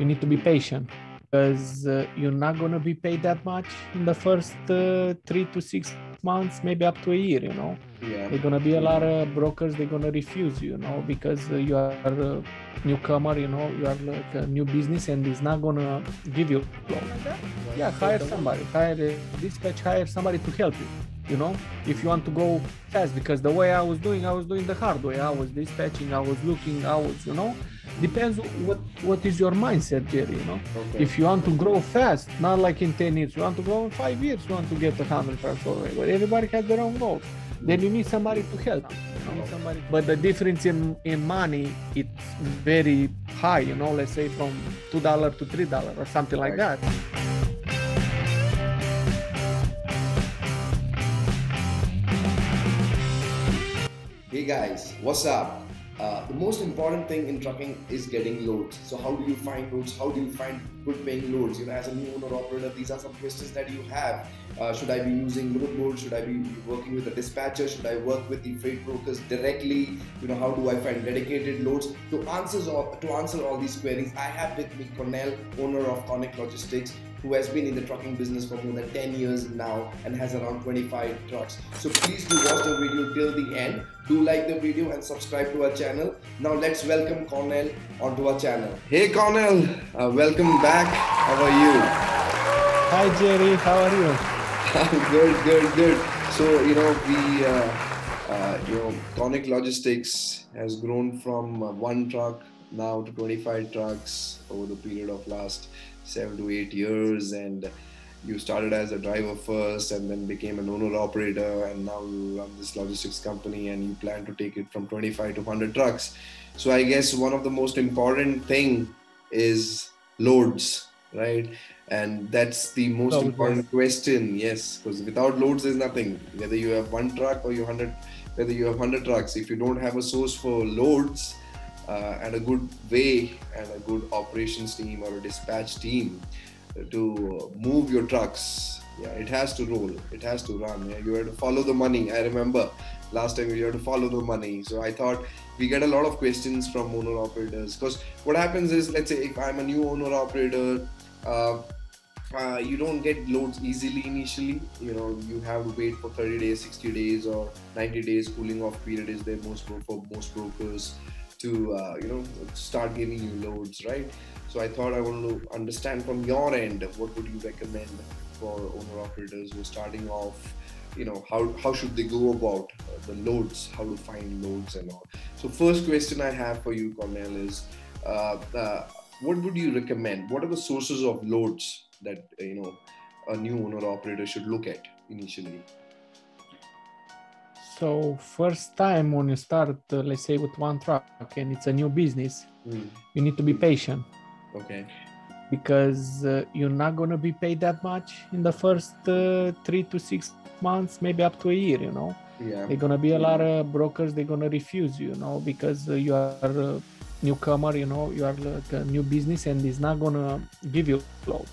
you need to be patient because uh, you're not going to be paid that much in the first uh, three to six months, maybe up to a year, you know. Yeah. There's going to be a lot of brokers, they're going to refuse you, you know, because uh, you are a newcomer, you know, you are like a new business and it's not going to give you. Yeah, hire somebody, hire a dispatch, hire somebody to help you. You know, if you want to go fast, because the way I was doing, I was doing the hard way. I was dispatching, I was looking, I was, you know, depends what what is your mindset jerry you know. Okay. if you want to grow fast not like in 10 years you want to grow in five years you want to get a hundred trucks already but everybody has their own goals. Then you need somebody to help you know. Somebody but the difference in in money it's very high you know let's say from two dollar to three dollar or something like that Hey guys, what's up? Uh, the most important thing in trucking is getting loads. So how do you find loads? How do you find good paying loads? You know, as a new owner operator, these are some questions that you have. Uh, should I be using load boards? Should I be working with a dispatcher? Should I work with the freight brokers directly? You know, how do I find dedicated loads? To answers all to answer all these queries, I have with me Cornel, owner of Conic Logistics, who has been in the trucking business for more than 10 years now and has around 25 trucks. So please do watch the video till the end. Do like the video and subscribe to our channel. Now let's welcome Cornel onto our channel. Hey Cornel, uh, welcome back. How are you? hi jerry how are you good, good, good. So you know we, uh, uh, you know, Conic Logistics has grown from uh, one truck now to 25 trucks over the period of last seven to eight years, and you started as a driver first, and then became an owner operator, and now you run this logistics company, and you plan to take it from 25 to 100 trucks. So I guess one of the most important thing is loads, right? And that's the most Loads, important question. Yes, because without loads, there's nothing. Whether you have one truck or you hundred, whether you have hundred trucks, if you don't have a source for loads uh, and a good way and a good operations team or a dispatch team to move your trucks, yeah, it has to roll. It has to run. Yeah, you have to follow the money. I remember last time you have to follow the money. So I thought we get a lot of questions from owner operators because what happens is, let's say if I'm a new owner operator. Uh, uh, you don't get loads easily initially. You know, you have to wait for 30 days, 60 days, or 90 days cooling off period is there most for most brokers to uh, you know start giving you loads, right? So I thought I want to understand from your end what would you recommend for owner operators who are starting off. You know how how should they go about uh, the loads, how to find loads and all. So first question I have for you, Cornel, is uh, uh, what would you recommend? What are the sources of loads that you know a new owner operator should look at initially? So first time when you start uh, let's say with one truck and it's a new business you need to be patient. Okay. because uh, you're not going to be paid that much in the first uh, three to six months maybe up to a year you know? Yeah. they're going to be a lot of brokers they're going to refuse you, you know? Because uh, you are a newcomer you know? You are like a new business and it's not going to give you load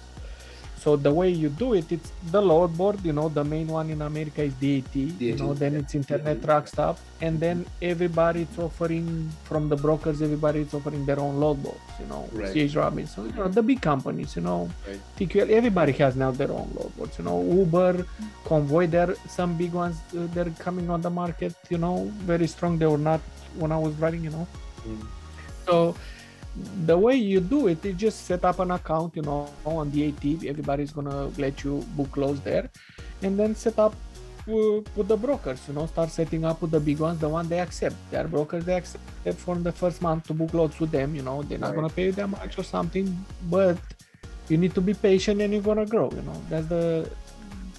so the way you do it it's the load board you know the main one in america is dat, you know then yeah. it's internet truck stop and then everybody is offering from the brokers everybody is offering their own load boards you know Right. ch robinson you know the big companies you know Right. TQL, everybody has now their own load boards. You know, Uber, Convoy, there some big ones. Uh, they're coming on the market. You know, very strong. They were not when I was driving. You know, Mm. so the way you do it is just set up an account. You know, on DAT, everybody's gonna let you book loads there, and then set up uh, with the brokers. You know, start setting up with the big ones, the one they accept. Their brokers. They accept for the first month to book loads with them. You know, they're not Right. gonna pay you that much or something, but you need to be patient and you're gonna grow you know that's the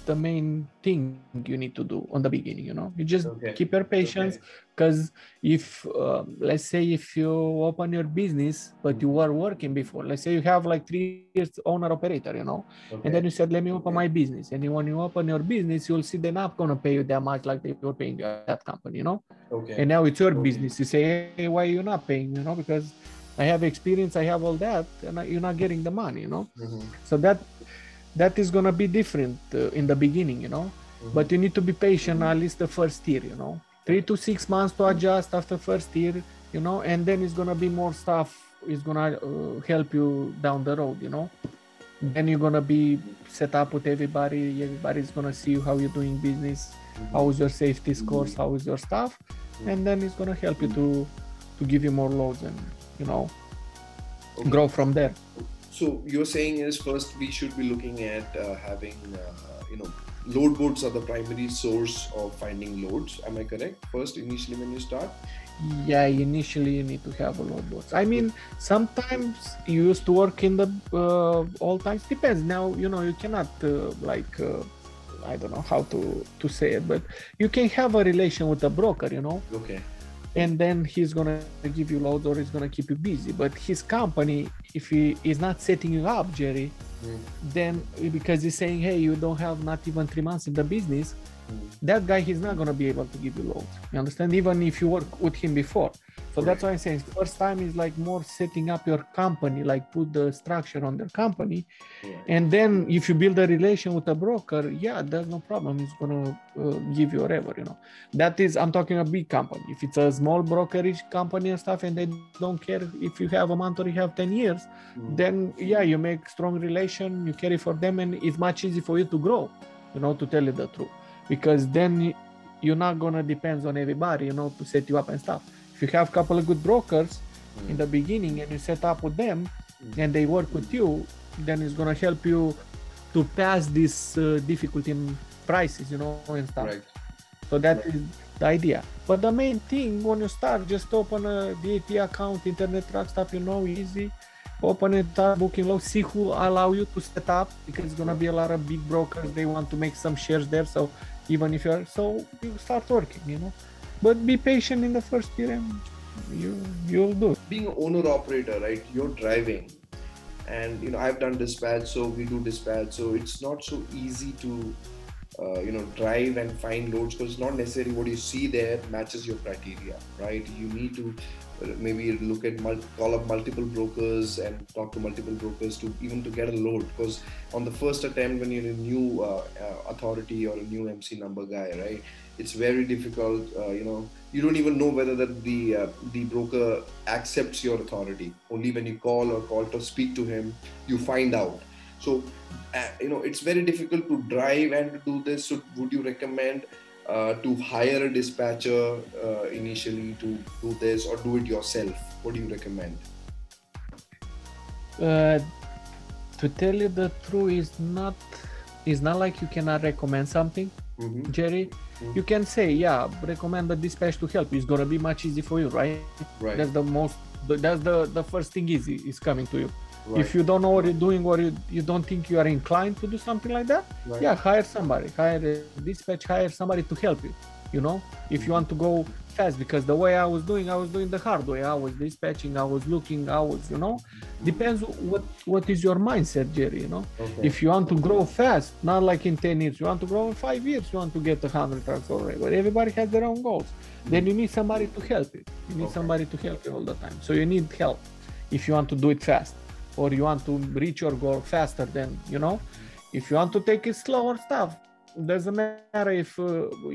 the main thing you need to do on the beginning you know you just Okay. keep your patience because if uh, let's say if you open your business but you were working before let's say you have like three years owner operator you know Okay. and then you said let me open my business and when you open your business you'll see they're not gonna pay you that much like they were paying that company you know okay. and now it's your Okay. business you say hey why you not paying you know because i have experience i have all that and I- you're not getting the money you know Mhm. so that that is going to be different uh, in the beginning you know? Mhm. but you need to be patient at least the first year you know? Three to six months to adjust after first year you know? And then it's going to be more stuff is gonna uh, help you down the road you know? Then you're gonna be set up with everybody everybody's gonna see how you're doing business how is your safety scores how is your stuff and then it's gonna help you to to give you more loads and you know Okay. grow from there So you're saying is first we should be looking at uh, having uh, you know load boards are the primary source of finding loads. Am I correct? First, initially when you start. yeah initially you need to have a load boards i mean sometimes you used to work in the uh, all times depends now you know you cannot uh, like uh, i don't know how to to say it but you can have a relation with a broker you know Okay. And then he's gonna give you loads or he's gonna keep you busy but his company if he is not setting you up jerry Mm. then because he's saying hey you don't have not even three months in the business. That guy he's not gonna be able to give you loads. You understand? Even if you work with him before. So that's why I'm saying first time is like more setting up your company, like put the structure on their company, and then if you build a relation with a broker, yeah, there's no problem. He's gonna uh, give you whatever, you know. That is, I'm talking a big company. If it's a small brokerage company and stuff, and they don't care if you have a month or you have ten years, Mm. then yeah, you make strong relation, you carry for them, and it's much easier for you to grow. You know, to tell you the truth, because then you're not gonna depend on everybody, you know, to set you up and stuff. If you have a couple of good brokers in the beginning and you set up with them, Mm. and they work with you, then it's gonna help you to pass this uh, difficulty in prices, you know, and stuff. Right. So that Right. is the idea. But the main thing when you start, just open a DAT account, internet truck stop, you know, easy. Open it, start booking low, see who allow you to set up because it's gonna be a lot of big brokers. They want to make some shares there. So even if you're so you start working, you know. But be patient in the first year and you you'll do. Being an owner operator right you're driving. And you know i've done dispatch so we do dispatch. So it's not so easy to uh, you know drive and find loads because not necessarily what you see there matches your criteria right? You need to maybe look at call up multiple brokers and talk to multiple brokers to even to get a load. Because on the first attempt when you're a new uh, uh, authority or a new mc number guy right it's very difficult uh, you know you don't even know whether that the uh, the broker accepts your authority. Only when you call or call to speak to him you find out. So uh, you know it's very difficult to drive and to do this. So would you recommend uh, to hire a dispatcher uh, initially to do this or do it yourself what do you recommend Uh, to tell you the truth, is not it's not like you cannot recommend something, mm-hmm. Jerry. Mhm. You can say, yeah, recommend the dispatch to help. It's gonna be much easy for you, right? right That's the most. That's the the first thing easy is coming to you. Right, If you don't know what you're doing or you, you don't think you are inclined to do something like that, right. yeah, hire somebody. Hire a dispatch. Hire somebody to help you. You know, if you mm-hmm. want to go fast, because the way I was doing, I was doing the hard way. I was dispatching. I was looking. I was, you know, mm-hmm. depends what what is your mindset, Jerry. You know, okay. if you want to grow fast, not like in 10 years, you want to grow in five years, you want to get a hundred trucks already. But everybody has their own goals. Mm-hmm. Then you need somebody to help you. You need Okay. somebody to help you all the time. So you need help if you want to do it fast, or you want to reach your goal faster than you know. If you want to take it slower stuff, doesn't matter if uh,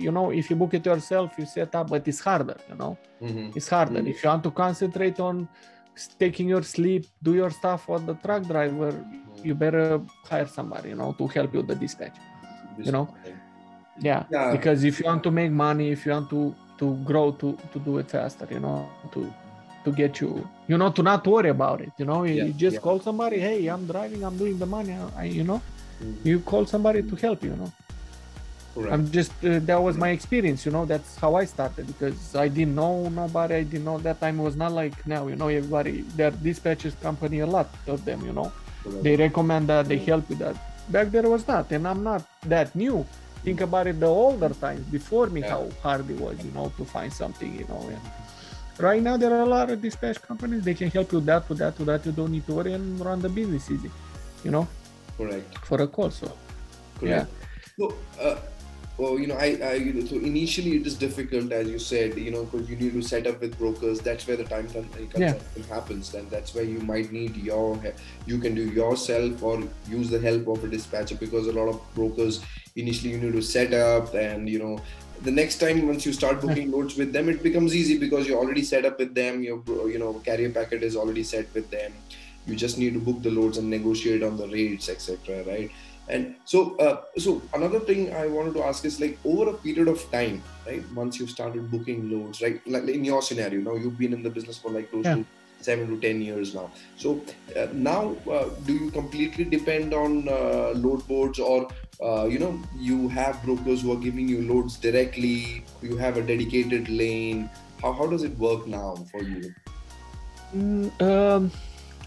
you know if you book it yourself, you set up, but it's harder. You know, Mhm. it's harder. Mhm. If you want to concentrate on taking your sleep, do your stuff for the truck driver, you better hire somebody, you know, to help you with the dispatch. You know. Yeah. Yeah. Because if you want to make money, if you want to to grow, to to do it faster, you know, to to get you, you know, to not worry about it. You know, you, Yeah, you just yeah. call somebody. Hey, I'm driving. I'm doing the money. I, you know, Mhm. you call somebody to help you. You know, Correct. I'm just uh, that was my experience. You know, that's how I started because I didn't know nobody. I didn't know that time was not like now. You know, everybody. Are dispatches company, a lot of them. You know Correct. they recommend that they help you that back there was not and i'm not that new think about it the older times before me Yeah. how hard it was you know to find something you know and right now there are a lot of dispatch companies they can help you that to that to that you don't need to worry and run the business easy you know Correct. for a call so Correct. So, uh, well, you know, I, I, so initially it is difficult, as you said, you know, because you need to set up with brokers. That's where the time con- Yeah. consumption happens. And that's where you might need your, you can do yourself or use the help of a dispatcher because a lot of brokers initially you need to set up and you know the next time once you start booking loads with them, it becomes easy because you're already set up with them. Your you know carrier packet is already set with them. You just need to book the loads and negotiate on the rates, etc. Right? And so, uh, so another thing I wanted to ask is like over a period of time, right? Once you've started booking loads, right? Like in your scenario, now you've been in the business for like close yeah. to seven to ten years now. So uh, now, uh, do you completely depend on uh, load boards, or uh, you know, you have brokers who are giving you loads directly? You have a dedicated lane. How how does it work now for you? Mm, um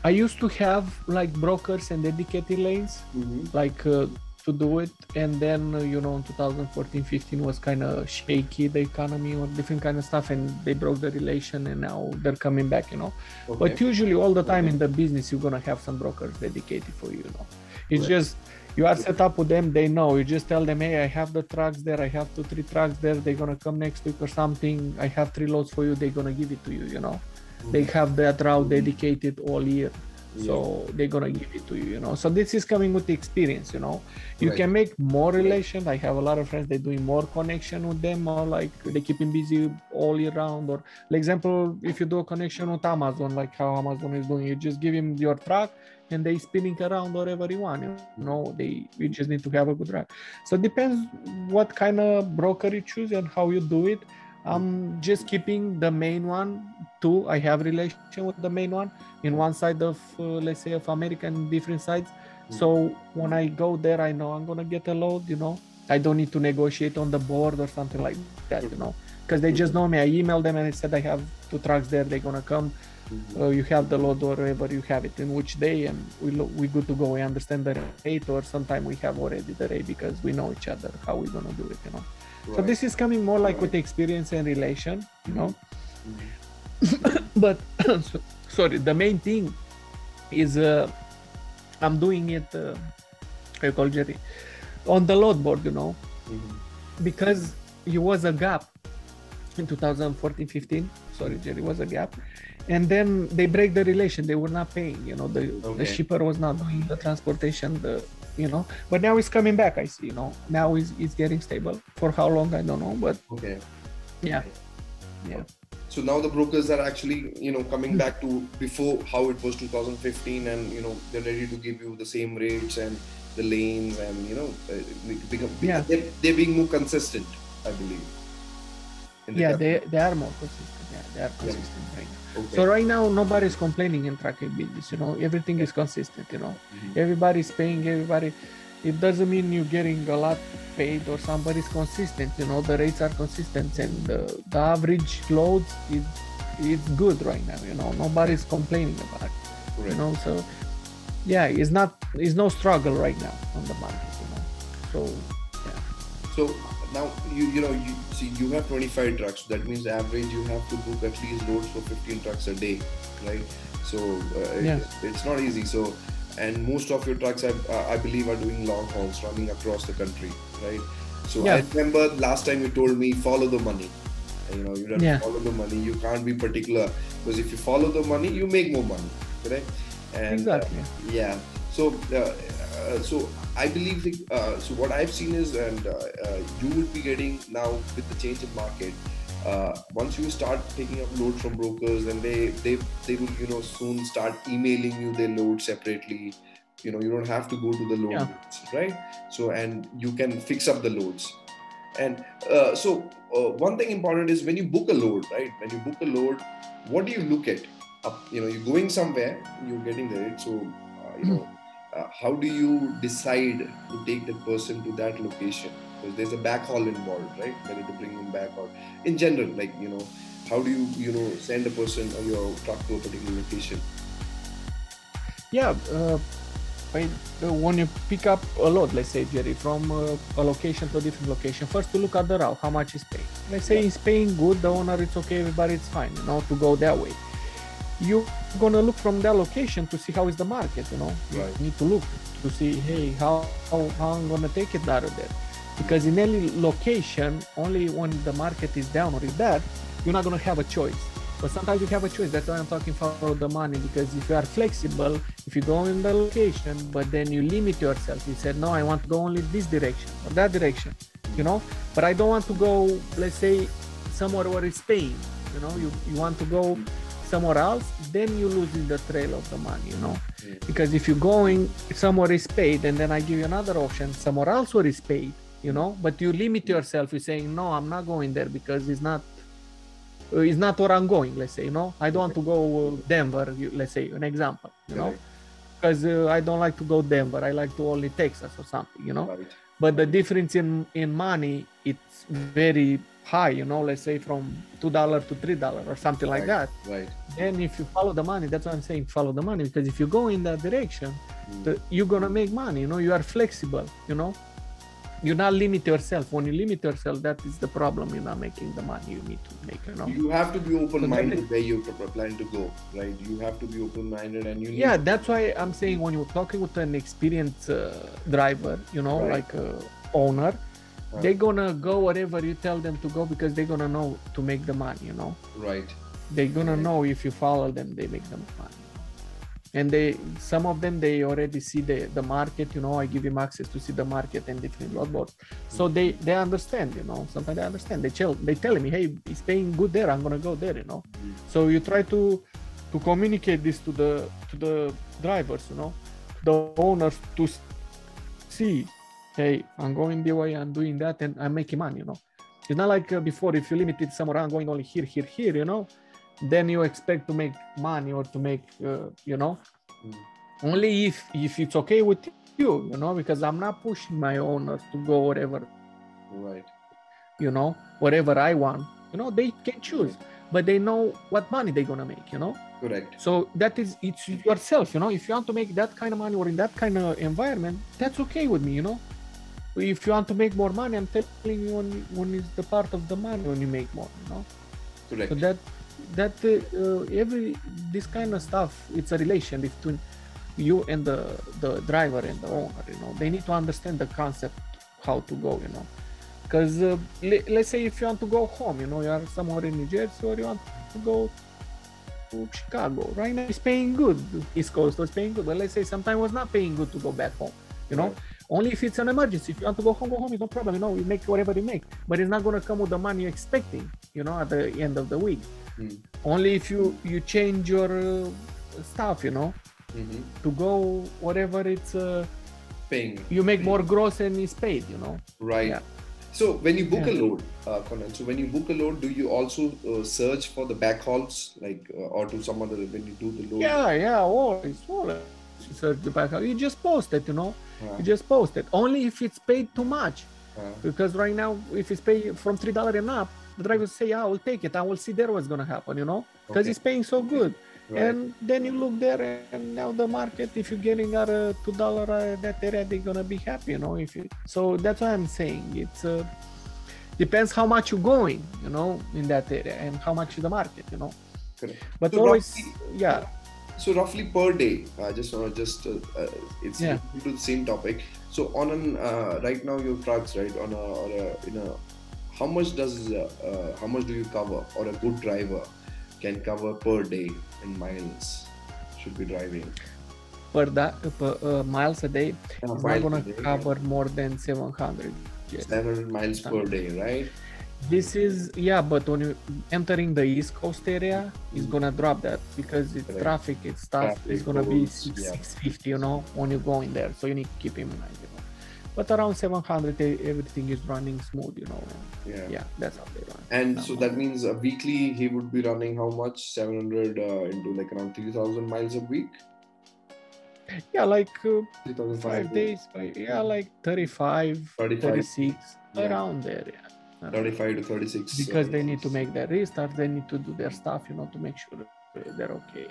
I used to have like brokers and dedicated lanes, mm-hmm. like uh, to do it, and then you know, in 2014, 15 was kind of shaky the economy or different kind of stuff, and they broke the relation, and now they're coming back, you know. Okay. But usually, all the time okay. in the business, you're gonna have some brokers dedicated for you, you know. It's right. just you are set up with them they know you just tell them hey i have the trucks there i have two three trucks there they're gonna come next week or something i have three loads for you they're gonna give it to you you know they have that route mm-hmm. dedicated all year so they're gonna give it to you you know? So this is coming with the experience you know? You right. can make more relation i have a lot of friends they're doing more connection with them or like they keep them busy all year round or like example if you do a connection with amazon like how amazon is doing you just give him your truck and they spinning around you want you know? They you just need to have a good truck so it depends what kind of broker you choose and how you do it I'm just keeping the main one. Two, I have relation with the main one in one side of, uh, let's say, of American different sides. Mm. So when I go there, I know I'm gonna get a load. You know, I don't need to negotiate on the board or something like that. You know, because they just know me. I emailed them and I said I have two trucks there. They're gonna come. Mm-hmm. Uh, you have the load or wherever you have it in which day, and we lo- we good to go. We understand the rate, or sometime we have already the rate because we know each other how we're gonna do it. You know. So this is coming more like right. with experience and relation, you know. Mm-hmm. but so, sorry, the main thing is uh, I'm doing it. Uh, I call Jerry on the load board, you know, mm-hmm. because it was a gap in 2014-15. Sorry, Jerry, was a gap, and then they break the relation. They were not paying. You know, the okay. the shipper was not doing the transportation. The you know? But now it's coming back i see you know? Now it's, it's getting stable. For how long i don't know but okay. Yeah. Yeah. So now the brokers are actually you know coming back to before how it was 2015 and you know they're ready to give you the same rates and the lanes and you know uh, become, yeah. they're, they're being more consistent i believe. Yeah they, they are more consistent. Yeah they are consistent yeah. right Okay. So right now nobody's complaining in trucking business. You know everything is consistent. You know mm-hmm. everybody's paying everybody. It doesn't mean you're getting a lot paid or somebody's consistent. You know the rates are consistent and the, the average loads is is good right now. You know nobody's complaining about it. Right. You know so yeah, it's not it's no struggle right now on the market. You know so yeah. So now you you know you see you have 25 trucks that means average you have to book at least loads for 15 trucks a day right so uh, yeah. it, it's not easy so and most of your trucks I, uh, I believe are doing long hauls running across the country right so yeah. i remember last time you told me follow the money you know you don't yeah. follow the money you can't be particular because if you follow the money you make more money correct and exactly. Uh, yeah so uh, uh, so I believe uh, so. What I've seen is, and uh, uh, you will be getting now with the change in market. Uh, once you start taking up load from brokers, and they they they will you know soon start emailing you their load separately. You know you don't have to go to the load, yeah. right? So and you can fix up the loads. And so one thing important is when you book a load, right? When you book a load, what do you look at? Up, you know, you're going somewhere, you're getting there. So you know uh, how do you decide to take the person to that location? Because there's a backhaul involved right? Whether to bring him back or in general like you know how do you you know send a person or your truck to a particular location? Yeah uh, I, uh, when you pick up a load let's say jerry from uh, a location to a different location first to look at the route how much is paying let's say yeah. he's paying good the owner it's okay everybody it's fine you know to go that way you're gonna look from that location to see how is the market you know you right. need to look to see hey how, how, how i'm gonna take it out of there because in any location only when the market is down or is bad you're not gonna have a choice but sometimes you have a choice that's why i'm talking about the money because if you are flexible if you go in the location but then you limit yourself you said no i want to go only this direction or that direction you know. But I don't want to go, let's say, somewhere where it's paying. You know, you, you want to go somewhere else, then you losing the trail of the money, you know. Because if you're going somewhere is paid, and then I give you another option somewhere else where is paid, you know, but you limit yourself. You're saying, no, I'm not going there because it's not. uh, It's not where I'm going. Let's say, you know, I don't want to go Denver. You, let's say, an example, you know, because uh, I don't like to go Denver. I like to only Texas or something, you know Right. But the difference in in money it's very high you know let's say from two dollar to three dollar or something like that Right. then if you follow the money that's what i'm saying follow the money because if you go in that direction Mm. the, you're gonna make money you know you are flexible you know you not limit yourself when you limit yourself that is the problem you're not making the money you need to make you know You have to be open-minded is- where you plan to go, right? You have to be open-minded, and you need yeah that's why i'm saying when you're talking with an experienced uh, driver you know Right. like uh, owner Right. they're gonna go wherever you tell them to go because they're gonna know to make the money you know right. they're gonna Right. know if you follow them they make the money and they some of them they already see the the market you know i give them access to see the market and different load boards so they they understand you know sometimes they understand. They tell they tell me hey it's paying good there. I'm gonna go there you know. Mm. so you try to to communicate this to the to the drivers you know the owners to see hey i'm going the way i'm doing that and i'm making money you know. It's not like uh, before if you limited somewhere i'm going only here here here you know then you expect to make money or to make uh, you know Mm. only if if it's okay with you you know because i'm not pushing my owners to go whatever Right. you know whatever i want you know they can choose but they know what money they're gonna make you know Correct. so that is it's yourself you know if you want to make that kind of money or in that kind of environment that's okay with me you know if you want to make more money i'm telling you when, when it's the part of the money when you make more you know Correct. so that that uh, uh, every this kind of stuff it's a relation between you and the the driver and the owner you know. They need to understand the concept how to go you know. Because uh, le- let's say if you want to go home you know you are somewhere in new jersey or you want to go to chicago. Right now it's paying good. East coast was paying good but let's say sometimes was not paying good to go back home you know. Right. only if it's an emergency. If you want to go home go home. It's no problem you know. You make whatever you make. But it's not going to come with the money you're expecting you know at the end of the week Mm. only if you you change your uh, stuff you know Mhm. to go whatever it's uh, Paying. you make more gross and it's paid you know Right. Yeah. So when you book a Yeah. load, uh, Cornel, so when you book a load, do you also uh, search for the back backhauls, like, uh, or to some other when you do the load? yeah yeah always always you search the back you just post it you know Uh, you just post it only if it's paid too much uh, because right now if it's paid from three dollar and up the drivers say yeah, i will take it i will see there what's gonna happen you know because Okay. it's paying so good right. and then you look there and now the market if you're getting at a two dollar uh, that area they're gonna be happy you know if you so that's what i'm saying it's uh, depends how much you're going you know in that area and how much is the market you know Correct. but So always roughly- yeah So roughly per day, uh, just uh, just uh, uh, it's Yeah. to the same topic. So on an uh, right now your trucks right on a or a in a how much does uh, uh, how much do you cover or a good driver can cover per day in miles? Should be driving. Per, that, per uh, miles a day Uh, it's not per day, cover more than 700 yes. 700 miles per day right? This is yeah but when you entering the east coast area it's gonna drop that because it's Correct. traffic it's stuff Traffic, it's gonna be six, yeah. 650 you know when you go in there. So you need to keep in mind you know but around 700 e- everything is running smooth you know. Yeah, yeah that's how they run. And No. so that means uh, weekly he would be running how much? 700 uh, into like around 3000 miles a week? Yeah like uh, 3500 five days five, yeah like 35 35, 36 Yeah. around there yeah. Around. 35 to 36 because uh, they need to make their restart they need to do their stuff you know to make sure uh, they're okay.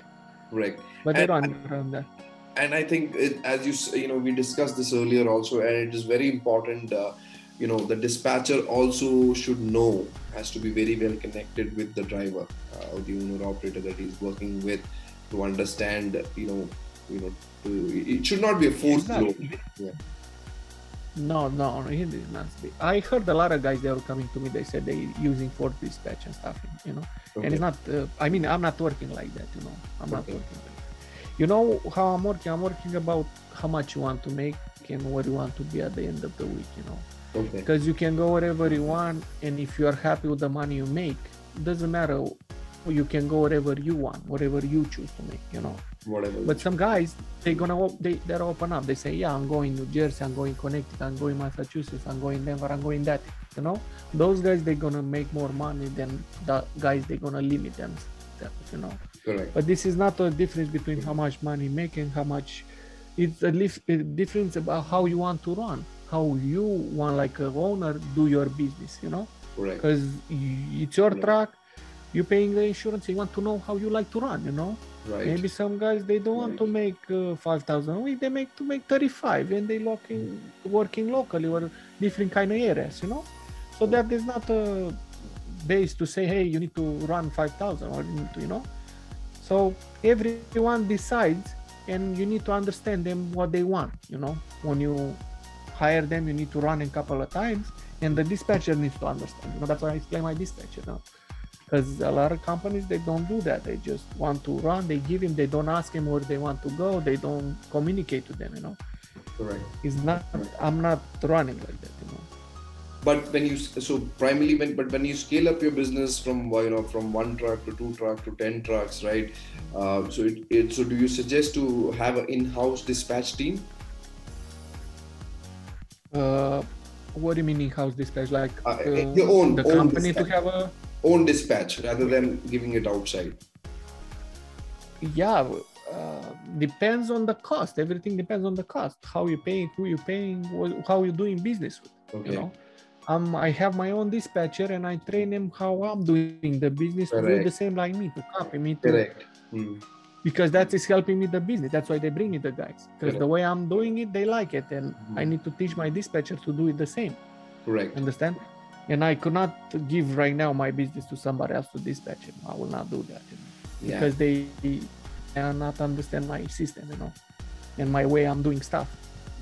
Correct but they And- run around there and i think it, as you you know we discussed this earlier also and it is very important uh, you know the dispatcher also should know has to be very well connected with the driver uh, or the owner operator that he's working with to understand you know you know to, it should not be a forced load Yeah. No, no, no, it is not. I heard a lot of guys they were coming to me. They said they using for dispatch and stuff, you know. And it's not. Uh, I mean, I'm not working like that, you know. I'm not working. Like that. You know how I'm working? I'm working about how much you want to make and where you want to be at the end of the week, you know. Okay. because you can go wherever you want and if you are happy with the money you make doesn't matter you can go wherever you want whatever you choose to make you know Whatever. but some guys they're gonna they, they're open up they say yeah i'm going new jersey i'm going connecticut i'm going massachusetts i'm going denver i'm going that you know those guys they're gonna make more money than the guys they're gonna limit themselves you know Correct. but this is not a difference between how much money you make and how much it's a, lif- a difference about how you want to run how you want like a owner do your business you know? Because it's your truck you're paying the insurance you want to know how you like to run you know? Right. maybe some guys they don't want to make uh, 5000 a week they make to make 35 and they looking working locally or different kind of areas you know? So that is not a base to say hey you need to run 5000 or you need to you know so everyone decides and you need to understand them what they want you know? When you hire them you need to run a couple of times and the dispatcher needs to understand you know? That's why i explain my dispatcher now because a lot of companies they don't do that. They just want to run they give him they don't ask him where they want to go they don't communicate to them you know? Correct. it's not i'm not running like that you know But when you so primarily when but when you scale up your business from you know from one truck to two truck to ten trucks, right? Uh, so it, it so do you suggest to have an in-house dispatch team? uh, what do you mean in-house dispatch like Uh, uh, your own- the own company to have a Own dispatch rather than giving it outside. yeah uh, depends on the cost everything depends on the cost how you paying who you paying how you doing business with Okay. you know um i have my own dispatcher and i train him how i'm doing the business to do the same like me to copy me to Correct. Hmm. because that is helping me the business that's why they bring me the guys because the way i'm doing it they like it and i Mhm. need to teach my dispatcher to do it the same Correct. understand and i could not give right now my business to somebody else to dispatch it i will not do that you know, Yeah. because they cannot understand my system you know and my way i'm doing stuff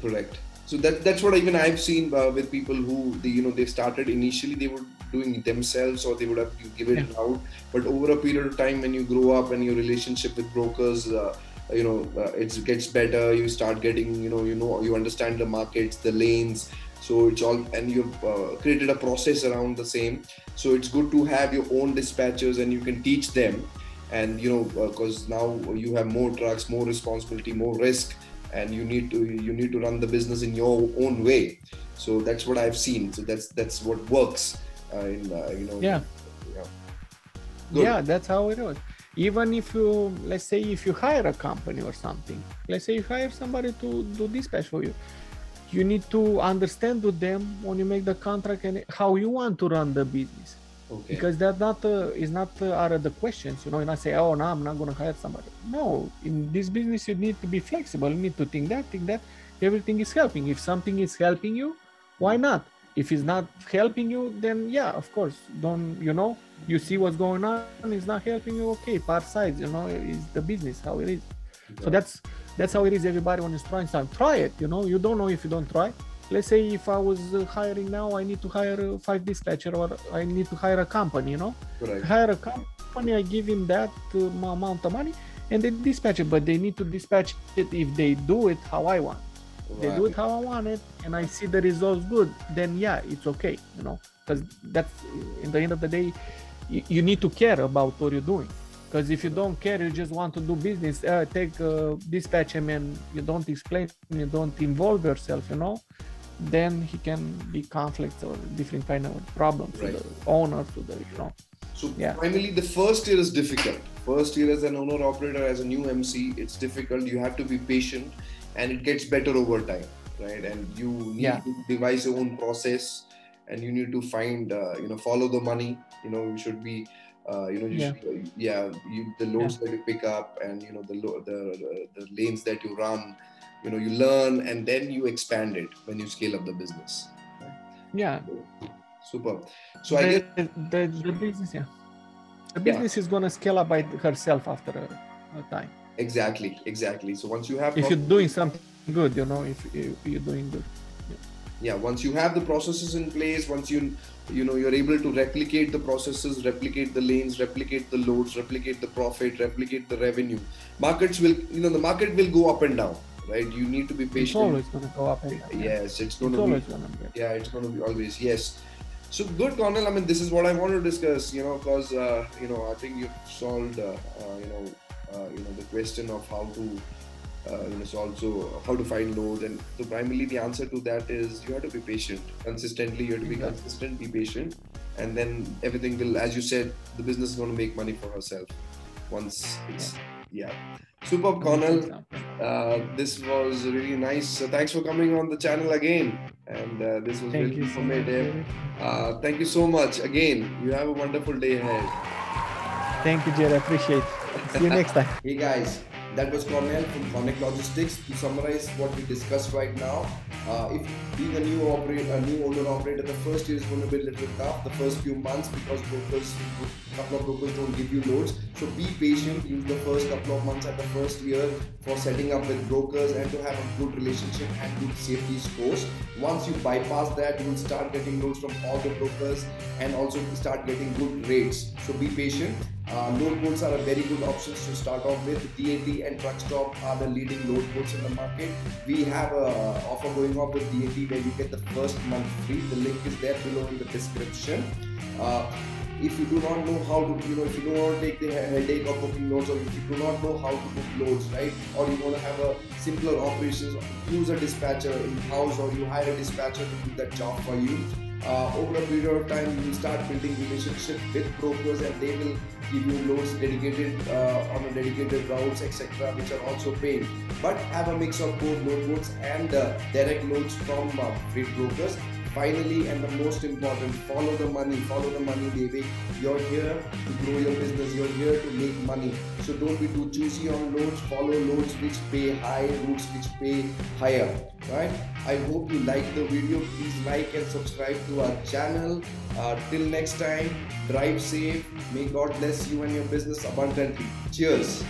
Correct. So that that's what even I've seen uh, with people who they, you know they started initially they were doing it themselves or they would have given it out, but over a period of time when you grow up and your relationship with brokers, uh, you know uh, it gets better. You start getting you know you know you understand the markets, the lanes. So it's all and you've uh, created a process around the same. So it's good to have your own dispatchers and you can teach them. And you know because now you have more trucks, more responsibility, more risk and you need to you need to run the business in your own way. So that's what i've seen. So that's that's what works uh, in uh, you know. Yeah. Yeah. Yeah that's how it was. Even if you let's say if you hire a company or something let's say you hire somebody to do dispatch for you you need to understand with them when you make the contract and how you want to run the business okay. Because that not uh, is not uh, out of the questions you know and i say oh no i'm not going to hire somebody. No in this business you need to be flexible you need to think that think that everything is helping. If something is helping you why not? If it's not helping you then yeah of course don't you know you see what's going on it's not helping you okay part sides you know it's the business how it is. So that's that's how it is everybody when it's trying something try it you know you don't know if you don't try let's say if i was uh, hiring now i need to hire uh, five dispatcher or i need to hire a company you know? Correct hire a company i give him that uh, amount of money and they dispatch it but they need to dispatch it if they do it how i want. They do it how i want it and i see the results good then yeah it's okay you know? Because that's in the end of the day you, you need to care about what you're doing. Because if you don't care you just want to do business uh, take uh, dispatch him and you don't explain you don't involve yourself you know then he can be conflicts or different kind of problems Right. to the owner to the you know so Yeah. primarily the first year is difficult first year as an owner operator as a new mc it's difficult you have to be patient and it gets better over time right and you need Yeah. to devise your own process and you need to find uh, you know follow the money you know you should be uh, you know you Yeah. should, yeah you, the loads that you pick up and you know the, lo- the the the lanes that you run you know you learn and then you expand it when you scale up the business yeah. Super so i guess the, the, the business yeah. The Yeah. business is gonna scale up by herself after a, a time. Exactly exactly. So once you have if you're doing something good you know if you, you're doing good. Yeah once you have the processes in place once you you know you're able to replicate the processes replicate the lanes replicate the loads replicate the profit replicate the revenue markets will you know the market will go up and down right? You need to be patient. It's always going to go up and down. Yes, it's going It's to always be. be. Yeah, it's going to be always yes. So good, Cornel. I mean, this is what I want to discuss. You know, because uh, you know, I think you've solved uh, uh, you know uh, you know the question of how to uh, you know solve so how to find loads and so primarily the answer to that is you have to be patient consistently. You have to be Yeah. consistent, be patient, and then everything will, as you said, the business is going to make money for herself once it's yeah. Superb, Cornel. Uh, this was really nice. So thanks for coming on the channel again. And uh, this was Thank really so informative. Uh, thank you so much. Again, you have a wonderful day ahead. Thank you, Jerry. Appreciate it. See you next time. Hey guys, that was Cornel from Connect Logistics. To summarize what we discussed right now, uh, if being a new operator, a new owner operator, the first year is going to be a little tough. The first few months because brokers, couple of brokers don't give you loads. So be patient. Use the first couple of months at the first year for setting up with brokers and to have a good relationship and good safety scores. Once you bypass that, you will start getting loads from all the brokers and also start getting good rates. So be patient. Uh, load boards are a very good options to start off with. DAT and truck stop are the leading load boards in the market. We have a offer going on with DAT where you get the first month free. The link is there below in the description. Uh, if you do not know how to, you know, if you don't want to take the headache of booking loads, or if you do not know how to book loads, right, or you want to have a simpler operations, use a dispatcher in house, or you hire a dispatcher to do that job for you. Uh, over a period of time, you will start building relationship with brokers, and they will give you loads dedicated uh, on a dedicated routes, etc., which are also paid. But have a mix of both load boards and uh, direct loads from uh, brokers. Finally and the most important follow the money follow the money baby you're here to grow your business. You're here to make money so don't be too choosy on loads. Follow loads which pay high routes which pay higher right? I hope you like the video. Please like and subscribe to our channel. Uh, till next time drive safe. May god bless you and your business abundantly. Cheers